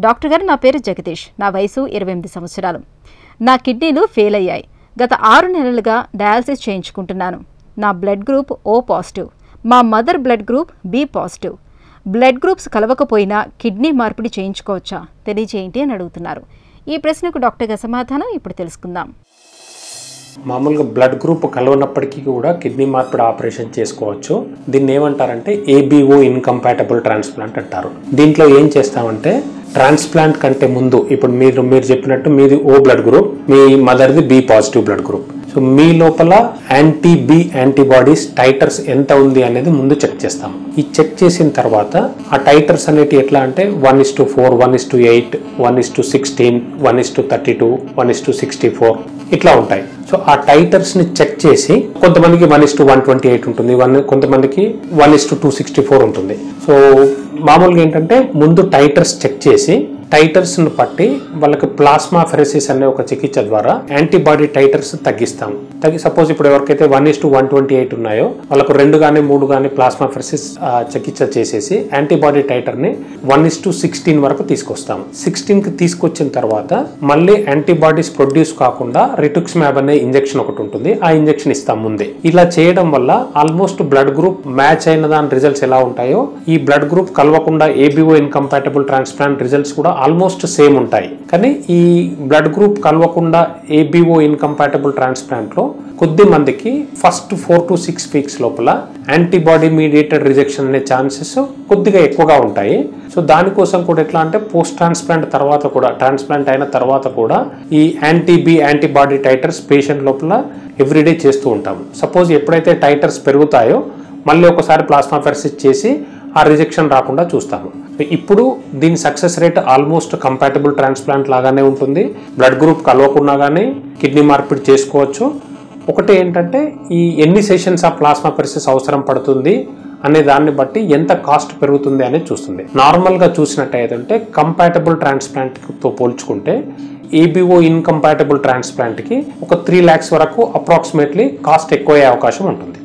Doctor గారు నా పేరు జగదీష్. నా వయసు ఇరవై ఎనిమిది సంవత్సరాలు. నా కిడ్నీలు ఫెయిల్ అయ్యాయి. గత ఆరు నెలలుగా డయాలసిస్ చేయించుకుంటున్నాను. నా బ్లడ్ గ్రూప్ ఓ పాజిటివ్. మా mother blood group B positive. Blood groups కలవకపోయినా kidney మార్పిడి చేయించుకోవచ్చా? తెలియజేయండి అని అడుగుతున్నారు. ఈ ప్రశ్నకు డాక్టర్ గారి సమాధానం ఇప్పుడు తెలుసుకుందాం. మామూలుగా బ్లడ్ గ్రూప్ కలవనప్పటికీ కూడా కిడ్నీ మార్పిడి ఆపరేషన్ చేసుకోవచ్చు. దీన్ని ఏమంటారంటే ఏబిఓ ఇన్కంపాటబుల్ ట్రాన్స్ప్లాంట్ అంటారు. దీంట్లో ఏం చేస్తామంటే ట్రాన్స్ప్లాంట్ కంటే ముందు ఇప్పుడు మీరు మీరు చెప్పినట్టు మీది ఓ బ్లడ్ గ్రూప్ మీ మదర్ది B positive blood group so మీ లోపల యాంటీ బి యాంటీబాడీస్ టైటర్స్ ఎంత ఉంది అనేది ముందు చెక్ చేస్తాం ఈ చెక్ చేసిన తర్వాత ఆ టైటర్స్ అనేటి ఎట్లా అంటే one is to four one is to eight one is to sixteen one is to thirty two one is to sixty four ఇట్లా ఉంటాయి. సో ఆ టైటర్స్ని చెక్ చేసి కొంతమందికి one is to one twenty eight ఉంటుంది వన్ కొంతమందికి one is to two sixty four ఉంటుంది. So మామూలుగా ఏంటంటే ముందు టైటర్స్ చెక్ చేసి టైటర్స్ను పట్టి వాళ్ళకి ప్లాస్మా ఫెరసిస్ అనే ఒక చికిత్స ద్వారా యాంటీబాడీ టైటర్స్ తగ్గిస్తాం. తగ్గి సపోజ్ ఇప్పుడు ఎవరికైతే one is to one twenty eight ఉన్నాయో వాళ్ళకు రెండు కానీ మూడు కానీ ప్లాస్మా ఫెరసిస్ చికిత్స చేసేసి యాంటీబాడీ టైటర్ని వన్ ఇస్ టు సిక్స్టీన్ వరకు తీసుకొస్తాం. సిక్స్టీన్కి తీసుకొచ్చిన తర్వాత మళ్ళీ యాంటీబాడీస్ ప్రొడ్యూస్ కాకుండా రిటుక్స్మాబ్ అనే ఇంజెక్షన్ ఒకటి ఉంటుంది. ఆ ఇంజెక్షన్ ఇస్తాం ముందే. ఇలా చేయడం వల్ల ఆల్మోస్ట్ బ్లడ్ గ్రూప్ మ్యాచ్ అయిన దాని రిజల్ట్స్ ఎలా ఉంటాయో ఈ బ్లడ్ గ్రూప్ కలవకుండా ఏబిఓ ఇన్కంపాటబుల్ ట్రాన్స్ప్లాంట్ రిజల్ట్స్ కూడా ఆల్మోస్ట్ సేమ్ ఉంటాయి. కానీ ఈ బ్లడ్ గ్రూప్ కలవకుండా ఏబిఓ ఇన్కంపాటబుల్ ట్రాన్స్ప్లాంట్లో కొద్ది మందికి first four to six weeks లోపల యాంటీబాడీ మీడియేటెడ్ రిజెక్షన్ అనే ఛాన్సెస్ కొద్దిగా ఎక్కువగా ఉంటాయి. సో దానికోసం కూడా ఎట్లా అంటే పోస్ట్ ట్రాన్స్ప్లాంట్ తర్వాత కూడా ట్రాన్స్ప్లాంట్ అయిన తర్వాత కూడా ఈ anti B antibody titres patient లోపల ఎవ్రీడే చేస్తూ ఉంటాము. సపోజ్ ఎప్పుడైతే టైటర్స్ పెరుగుతాయో మళ్ళీ ఒకసారి ప్లాస్మా ఫెర్సిస్ చేసి ఆ రిజెక్షన్ రాకుండా చూస్తాము. ఇప్పుడు దీని success rate almost compatible transplant లాగానే ఉంటుంది. బ్లడ్ గ్రూప్ కలవకుండా కానీ కిడ్నీ మార్పిడి చేసుకోవచ్చు. ఒకటి ఏంటంటే ఈ ఎన్ని సెషన్స్ ఆ ప్లాస్మా పరిస్థితి అవసరం పడుతుంది అనే దాన్ని బట్టి ఎంత కాస్ట్ పెరుగుతుంది అనేది చూస్తుంది. నార్మల్గా చూసినట్టయితే కంపాటబుల్ ట్రాన్స్ప్లాంట్తో పోల్చుకుంటే ఏబిఓ ఇన్కంపాటబుల్ ట్రాన్స్ప్లాంట్కి ఒక త్రీ ల్యాక్స్ వరకు అప్రాక్సిమేట్లీ కాస్ట్ ఎక్కువ అయ్యే అవకాశం ఉంటుంది.